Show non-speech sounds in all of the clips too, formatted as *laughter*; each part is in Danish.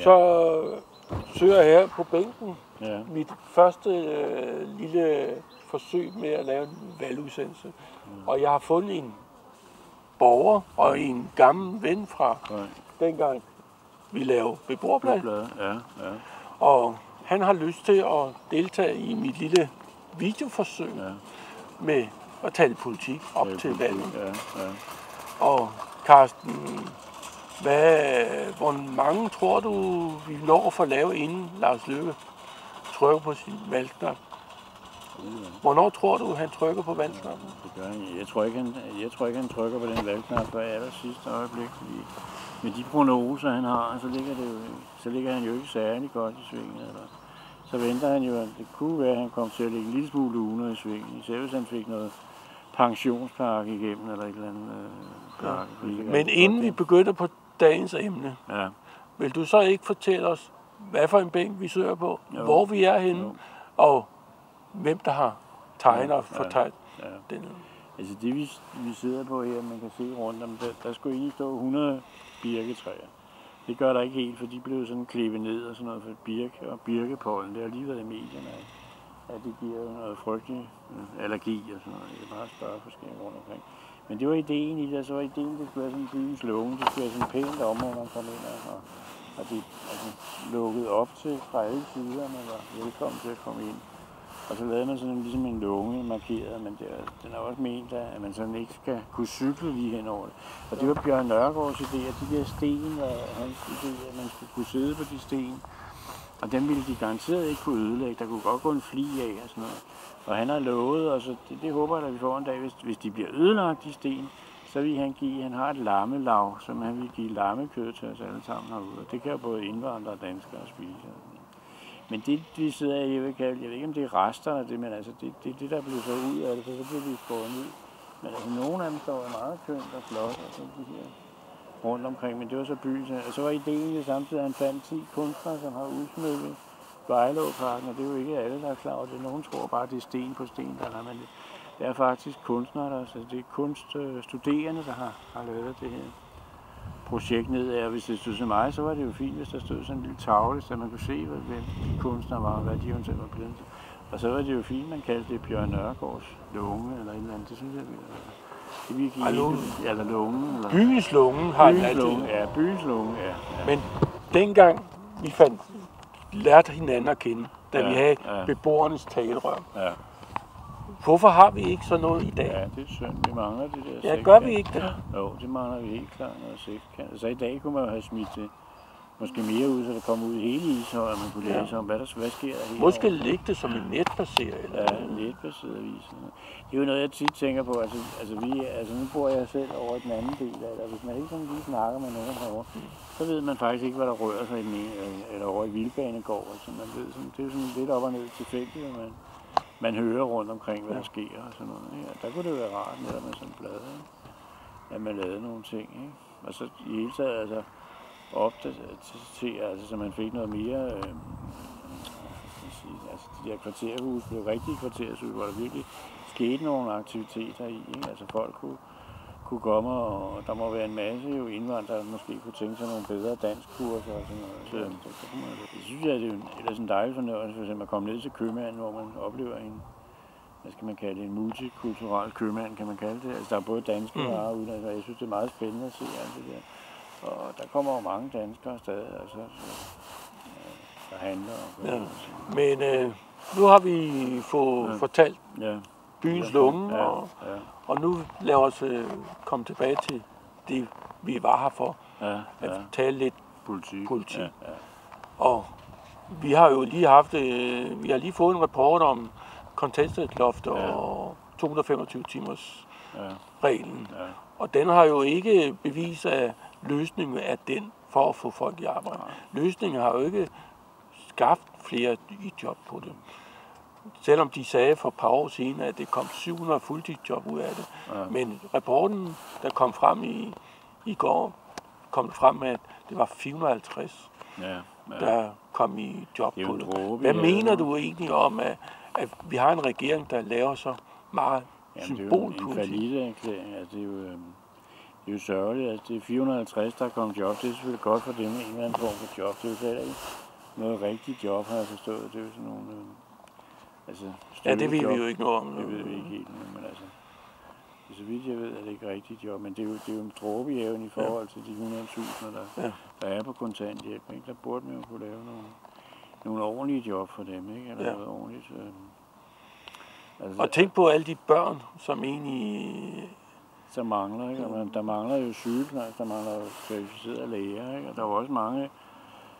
Ja. så søger jeg her på bænken Ja. mit første øh, lille forsøg med at lave en valgudsendelse. Mm. Og jeg har fundet en borger og en gammel ven fra Nej. dengang vi lavede beboerblad. Blad. Ja, ja. Og han har lyst til at deltage i mit lille videoforsøg Ja. med at tale politik op til valget. Ja, ja. Og Carsten, hvad, hvor mange tror du, vi når at få lavet inden Lars Løkke trykker på sin valgknap? Hvornår tror du, han trykker på valgknappen? Det gør han. Jeg tror ikke, han, jeg tror ikke, han trykker på den valgknap for aller sidste øjeblik, fordi med de prognoser, han har, så ligger, det jo, så ligger han jo ikke særlig godt i svingen. Eller. Så venter han jo, at det kunne være, at han kom til at ligge en lille smule under i svingen, især hvis han fik noget pensionspakke igennem, eller et eller andet øh, pakke. kan Men inden vi begynder på dagens emne, Ja, vil du så ikke fortælle os, hvad for en bænk vi søger på, Jo. hvor vi er henne, Jo. og hvem der har tegnet og Ja, fortalt ja. den? Altså det vi, vi sidder på her, man kan se rundt om, der, der skulle egentlig stå 100 birketræer. Det gør der ikke helt, for de blev sådan klippet ned og sådan noget for birke og birkepollen. Det har lige været i medierne, at, det giver noget frygtelig allergi og sådan noget. Det er meget større forskellige rundt omkring. Men det var ideen i det, altså, så var ideen, det skulle være sådan byens lågen. Det skulle være sådan et pænt område, man kom ind og, og, det altså, lukket op til fra alle sider, man var velkommen til at komme ind. Og så lavede man sådan en, ligesom en lunge markeret, men det er, den er også ment, af, at man sådan ikke skal kunne cykle lige hen over det. Og det var Bjørn Nørgaards idé, at de der sten og hans idé, at man skulle kunne sidde på de sten. Og dem ville de garanteret ikke kunne ødelægge. Der kunne godt gå en fli af og sådan noget. Og han har lovet, og så det, det håber jeg, at vi får en dag, hvis, hvis de bliver ødelagt, de sten, så vil han give, han har et lammelav, som han vil give lammekød til os alle sammen herude. Det kan jo både indvandrere og danskere spise. Men det, vi sidder i, jeg, vil jeg ved ikke, om det er resterne af det, men altså, det, det det, der bliver så ud af det, så, så bliver de skåret ud. Men altså, nogle af dem står meget kønt og flot, og så de her rundt omkring, men det var så byen. Og så var ideen jo samtidig, at han fandt 10 kunstnere, som har udsmykket Vejlåparken, og det er jo ikke alle, der er klar over det. Nogen tror bare, det er sten på sten, der er, men det, det er faktisk kunstnere, der, så det er kunststuderende, der har, har lavet det her projekt ned af. Hvis det stod til mig, så var det jo fint, hvis der stod sådan en lille tavle, så man kunne se, hvad, hvem de kunstnere var, og hvad de eventuelt var blevet. Og så var det jo fint, man kaldte det Bjørn Nørgaards lunge, eller et eller andet. Det synes jeg, det vi Ej, lunge. eller lunge, eller Byens lunge har den byens altid. lunge, ja, byens lunge, ja. ja. Men dengang vi fandt, lærte hinanden at kende, da Ja, vi havde ja. beboernes talerør. ja. Hvorfor har vi ikke sådan noget i dag? Ja, det er synd. Vi mangler det der Ja, gør vi ikke det? Jo, det mangler vi helt klart noget sekskant. Så i dag kunne man jo have smidt det måske mere ud, så der kom ud hele Ishøj, og man kunne læse om, hvad der hvad sker der hele Måske ligge det som en netbaseret. Eller? Ja, en letbaseret avis. Det er jo noget, jeg tit tænker på. Altså, altså, vi, altså nu bor jeg selv over i den anden del af det, og hvis man ikke sådan lige snakker med nogen herovre, så ved man faktisk ikke, hvad der rører sig i den ene, eller- eller over i Vildbanegård. Altså, man ved sådan, det er sådan lidt op og ned tilfældigt, og man, man hører rundt omkring, hvad der sker og sådan noget. Ikke? Og der kunne det være rart netop med sådan en blad, ikke? at man lavede nogle ting. Ikke? Og så i hele taget, altså, opdatere, altså, så man fik noget mere, øh, sige, altså de der kvarterhus blev rigtige kvarterhus, hvor der virkelig skete nogle aktiviteter i. Ikke? Altså folk kunne, kunne komme, og der må være en masse jo indvandrere, der måske kunne tænke sig nogle bedre danskkurser og sådan noget. Så, det synes jeg, det er jo en, ellers en dejlig fornøjelse, for eksempel at komme ned til købmanden, hvor man oplever en, hvad skal man kalde det, en multikulturel købmand, kan man kalde det. Altså, der er både danske Mm. varer og udenlandske varer. Jeg synes, det er meget spændende at se alt det der. Og der kommer jo mange danskere stadig, altså, så, øh, der handler og Ja. Men øh, nu har vi fået Ja. fortalt ja. byens lunge, ja, og, ja, og nu lad os øh, komme tilbage til det, vi var her for. ja, At ja. tale lidt Politik. Politik. Ja, ja. Og vi har jo lige haft, øh, vi har lige fået en rapport om kontantstøtteloft Ja. og 225 timers ja, reglen. ja. Og den har jo ikke bevist, at løsningen er den for at få folk i arbejde. Nej. Løsningen har jo ikke skabt flere i job på det. Selvom de sagde for et par år siden, at det kom 700 fuldtidsjob ud af det. Ja. Men rapporten, der kom frem i, i går, kom frem med, at det var 450 ja, ja. der kom i job på det. dråbe Hvad mener du egentlig om, at, at vi har en regering, der laver så meget Jamen, det er jo en symbolpolitik? Altså, det er jo, øhm, det er jo sørgeligt, at det er 450, der er kommet job. Det er selvfølgelig godt for dem med en eller anden form for job. Det er jo slet ikke noget rigtigt job, har jeg forstået. Det er jo sådan nogle... Øh, altså, Ja, det ved vi støttejob. jo ikke noget om. Det ved vi ikke helt, nu, men altså... Så vidt jeg ved, er det ikke rigtigt job, men det er jo, det er jo en dråbe i haven i forhold til de 100.000, der, Ja. der er på kontanthjælp. Ikke? Der burde man jo kunne lave nogle, nogle ordentlige job for dem, ikke? Eller Ja. noget ordentligt. Øh. Altså, Og tænk på alle de børn, som egentlig der mangler, ikke? Og man, der mangler jo sygeplejersker, der mangler jo kvalificerede læger, ikke? Og der er jo også mange,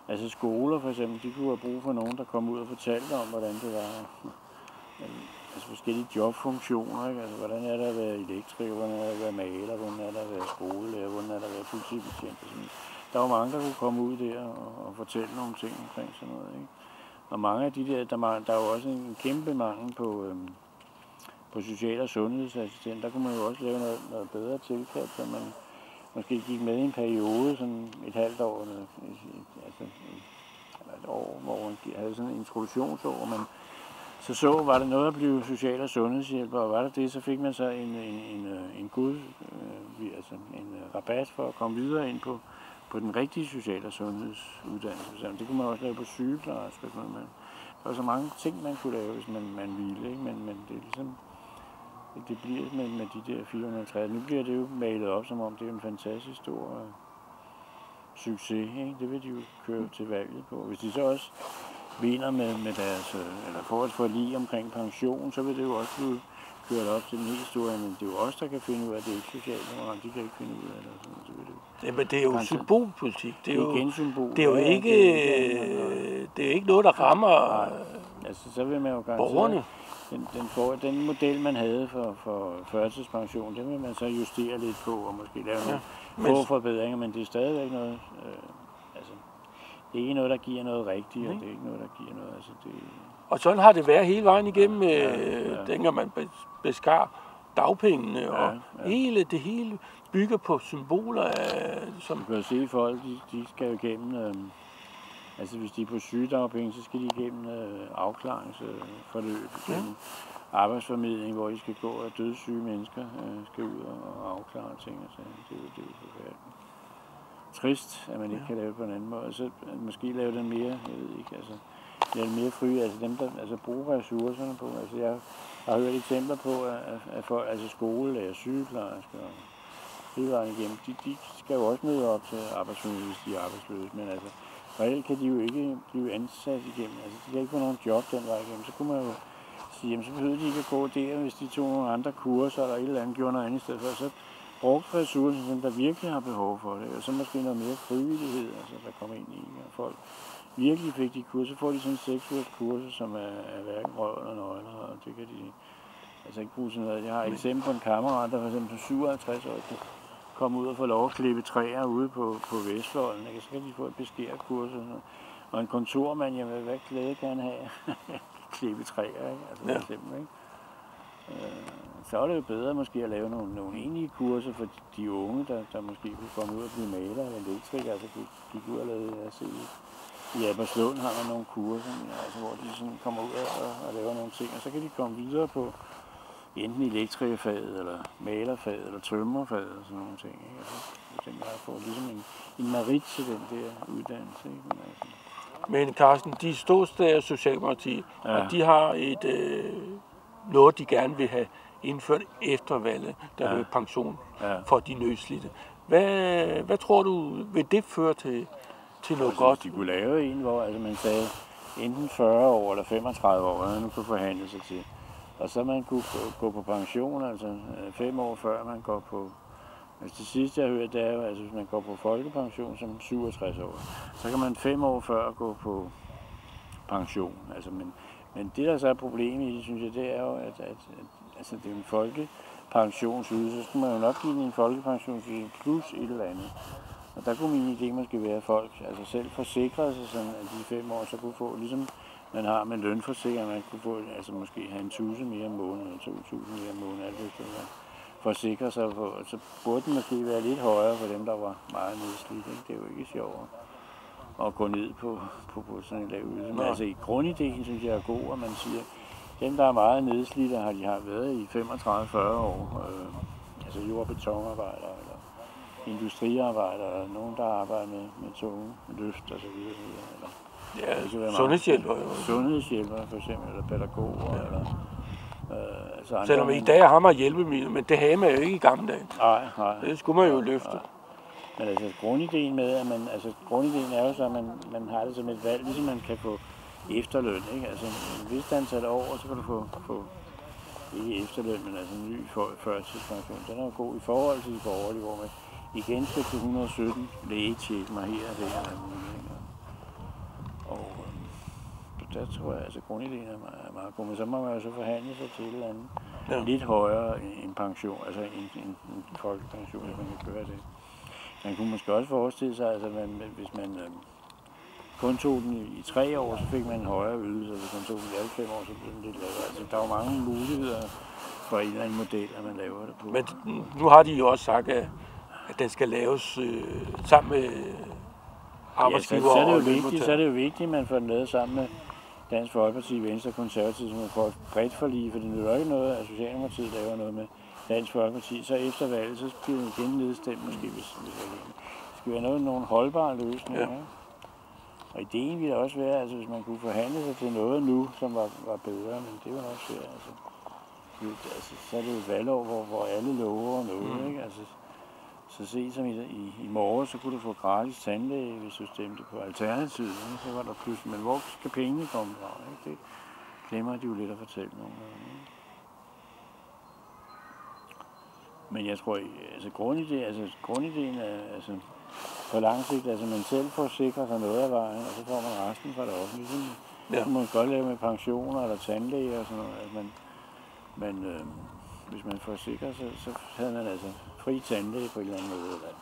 altså skoler for eksempel, de kunne have brug for nogen, der kom ud og fortalte om, hvordan det var. Altså forskellige jobfunktioner, ikke? Altså, hvordan er det at være elektriker, hvordan er det at være maler, hvordan er det at være skolelærer, hvordan er det at være politibetjent sådan Der var mange, der kunne komme ud der og, og fortælle nogle ting omkring sådan noget, ikke? Og mange af de der, der, der er jo også en kæmpe mangel på, øhm, på social- og sundhedsassistent. Der kunne man jo også lave noget, noget bedre tilkald, så man måske gik med i en periode, sådan et halvt år, eller, et- altså, et- et år, hvor man havde sådan en introduktionsår, hvor man så så, var der noget at blive social- og sundhedshjælper, og var der det, så fik man så en, en, en, øh, en god, øh, vi- altså en øh, rabat for at komme videre ind på, på den rigtige social- og sundhedsuddannelse. Så. Det kunne man også lave på sygeplejersker. Man, der var så mange ting, man kunne lave, hvis man, man ville, ikke? Men, men det er ligesom, det bliver med, med de der 430. Nu bliver det jo malet op, som om det er en fantastisk stor øh, succes. Ikke? Det vil de jo køre til valget på. Hvis de så også vinder med, med deres, øh, eller får et forlig omkring pension, så vil det jo også blive kørt op til den helt store, men det er jo os, der kan finde ud af, at det er ikke socialdemokraterne, de kan ikke finde ud af det. Sådan, så vil det. Jamen, det er jo Grænse. symbolpolitik. Det er Det er jo, igen symbol. det er jo ikke, det er ikke- det er ikke noget, der rammer Nej. Altså, så vil man jo borgerne. Den, den, for, den model, man havde for, for førtidspension, den vil man så justere lidt på, og måske lave nogle men- få forbedringer, men det er stadigvæk noget, øh, altså, det er ikke noget, der giver noget rigtigt, og det er ikke noget, der giver noget, altså det, Og sådan har det været hele vejen igennem, Ja, øh, ja. dengang man be- beskar dagpengene, og ja. hele det hele bygger på symboler, af, som Du kan se, folk, de, de skal jo igennem, øh, altså hvis de er på sygedagpenge, så skal de igennem øh, afklaringsforløb, Ja. ja. arbejdsformidling, hvor de skal gå, og dødssyge mennesker øh, skal ud og, og afklare ting. Og så, det, er jo- det er. Trist, at man ikke Ja. kan lave det på en anden måde. Så at måske lave den mere, jeg ved ikke, altså, lave den mere fri, altså dem, der altså, bruger ressourcerne på. Altså jeg har hørt eksempler på, at, at, folk, altså skolelærer, sygeplejersker, og hele vejen igennem, de, de skal jo også møde op til arbejdsformidling, hvis de er arbejdsløse, men altså, reelt kan de jo ikke blive ansat igennem, altså de kan ikke få nogen job den vej igennem, så kunne man jo sige, jamen så behøvede de ikke at gå der, hvis de tog nogle andre kurser eller et eller andet, gjorde noget andet i stedet for, så brugte ressourcer, som der virkelig har behov for det, og så måske noget mere frivillighed, altså der kommer ind i, og folk virkelig fik de kurser, så får de sådan seks ugers kurser, som er, er hverken røv eller nøgler, og det kan de altså ikke bruge sådan noget. Jeg har et eksempel på en kammerat, der for eksempel på 57 år komme ud og få lov at klippe træer ude på, på Vestvolden, ikke? så kan de få et beskærkurs og sådan. Og en kontormand, jamen hvad glæde kan han have? *laughs* klippe træer, ikke? Altså for Ja. eksempel, ikke? Øh, så er det jo bedre måske at lave nogle, nogle egentlige kurser for de, de unge, der, der måske kunne komme ud og blive maler eller elektriker, altså kunne kigge ud og lave det her se. I Albertslund har man nogle kurser, altså, hvor de sådan kommer ud og, og laver nogle ting, og så kan de komme videre på enten elektrikerfaget, eller malerfaget, eller tømmerfaget, og sådan nogle ting. Ikke? Altså, den der får ligesom en, en merit til den der uddannelse. Ikke? Men, altså, Men Carsten, de ståsteder Socialdemokrati, ja. Og de har et øh, noget, de gerne vil have indført efter valget, der Ja. pension ja. for de nødslidte. Hvad, hvad tror du, vil det føre til, til noget Altså, godt? de kunne lave en, hvor altså, man sagde enten 40 år eller 35 år, nu kunne forhandle sig til. Og så man kunne gå, på pension, altså øh, fem år før man går på... Altså det sidste, jeg hørte, det er jo, altså hvis man går på folkepension som 67 år, så kan man fem år før gå på pension. Altså, men, men det, der så er problemet i det, synes jeg, det er jo, at, at, at altså, det er en folkepensionsydelse. Så skulle man jo nok give en folkepensionsydelse plus et eller andet. Og der kunne min idé måske være, at folk altså selv forsikrede sig sådan, at de fem år så kunne få, ligesom man har med lønforsikring, man kunne få, altså måske have en 1000 mere om måneden, eller 2000 mere om måneden, alt efter hvad forsikre sig på, så burde den måske være lidt højere for dem, der var meget nedslidt. Ikke? Det er jo ikke sjovt at gå ned på, på, på sådan en lav ydelse. Men altså i grundideen synes jeg er god, at man siger, dem, der er meget nedslidte, har de har været i 35-40 år. Øh, altså jord- og betonarbejdere, eller industriarbejdere, nogen, der arbejder med, med tunge løft videre. Eller Ja, det kan være sundhedshjælper jo. sundhedshjælpere for eksempel, eller pædagoger, ja. eller øh, altså andre, Selvom i dag har man hjælpemidler, men det havde man jo ikke i gamle dage. Nej, nej. Det skulle man jo løfte. Men altså grundideen med, at man, altså grundideen er jo så, at man, man har det som et valg, ligesom man kan få efterløn, ikke? Altså en vis antal år, så kan du få, få ikke efterløn, men altså en ny førtidspension. Den er jo god i forhold til de borgerlige, hvor man igen skal til 117 lægetjek mig her og der. Og, så der tror jeg, altså grundideen er meget, meget god, men så må man jo så forhandle sig til et eller andet Ja. lidt højere end en pension, altså en, en, en folkepension, hvis man kan gøre det. Man kunne måske også forestille sig, altså, man, hvis man øh, kun tog den i, i tre år, så fik man en højere ydelse, og hvis man tog den i alle fem år, så blev den lidt lavere. Altså, der er jo mange muligheder for en eller anden model, at man laver det på. Men nu har de jo også sagt, at, at den skal laves øh, sammen med ja, arbejdsgiver så, så, er det jo vigtigt, så er det jo vigtigt, at man får den lavet sammen med Dansk Folkeparti, Venstre og Konservative, som får et bredt forlig, for det nytter ikke noget, at Socialdemokratiet laver noget med Dansk Folkeparti. Så efter valget, så bliver det igen nedstemt måske, hvis, hvis det det. Det skal være noget, nogle holdbare løsninger. Ja. Ja. Og ideen ville også være, altså hvis man kunne forhandle sig til noget nu, som var, var bedre, men det var nok svært. Altså, det, altså, så er det jo et valgår, hvor, hvor alle lover noget, mm. ikke? Altså, så se som i, i, i morgen, så kunne du få gratis tandlæge, hvis du stemte på Alternativet. Ikke? Så var der pludselig, men hvor skal pengene komme fra? Ikke? Det glemmer de jo lidt at fortælle nogle gange. Ikke? Men jeg tror, altså grundideen, altså grundideen er, altså på lang sigt, altså man selv får sikret sig noget af vejen, og så får man resten fra det offentlige. Ja. Det må man godt lave med pensioner eller tandlæger og sådan noget. At man, men øh, hvis man får sikret, så, så havde man altså fri tandlæge på en eller anden måde. Eller,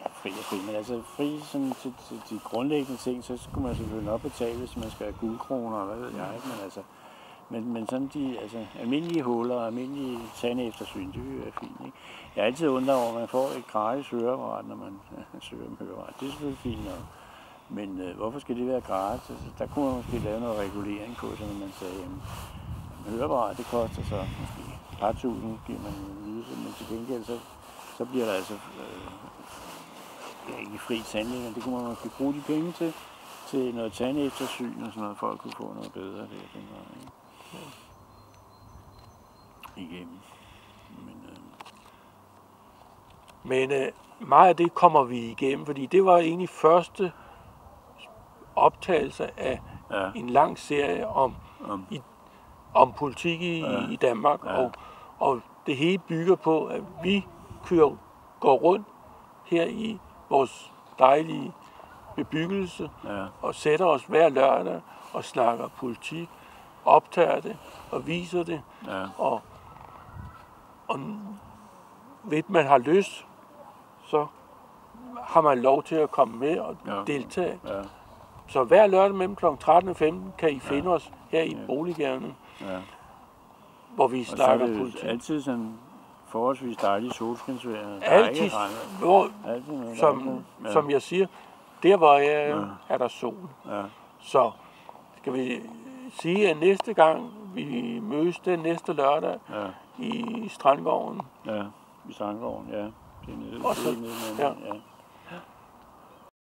ja, fri og fri, men altså fri sådan, til, til, de grundlæggende ting, så skulle man selvfølgelig nok betale, hvis man skal have guldkroner, og hvad ved jeg ikke, men altså, men, men sådan de altså, almindelige huller og almindelige tandeftersyn, det vil være fint. Ikke? Jeg er altid undret over, at man får et gratis høreapparat, når man *laughs* søger om høreapparat. Det er selvfølgelig fint nok. Men øh, hvorfor skal det være gratis? Altså, der kunne man måske lave noget regulering på, så man sagde, at høreapparat, det koster så måske et par tusind, giver man til gengæld så, så bliver der altså øh, ja, ikke fri tandlæge, men det kunne man måske bruge de penge til, til noget tandeftersyn og sådan noget, folk kunne få noget bedre der. Den vej, ikke? Igennem. Men, øh, Men øh, meget af det kommer vi igennem, fordi det var egentlig første optagelse af ja, en lang serie om, om, i, om politik i, ja. Ja. i Danmark, ja. Ja. og, og det hele bygger på, at vi kører, går rundt her i vores dejlige bebyggelse ja, og sætter os hver lørdag og snakker politik, optager det og viser det, ja, og, og hvis man har lyst, så har man lov til at komme med og Ja. deltage. ja, Så hver lørdag mellem kl. 13 og 15 kan I finde os her i Ja. Boliggaden, ja. Hvor vi Og så er snakker det politik. altid sådan forholdsvis dejlige solskinsvejr. Er Altid, hvor, Altid noget, som, ja, som jeg siger, der hvor jeg er, Ja. er der sol. ja, Så skal vi sige, at næste gang vi mødes den næste lørdag ja, i Strandgården, ja, i Sandgården, ja. Det er nede, Og så- det nede, ja. ja. ja.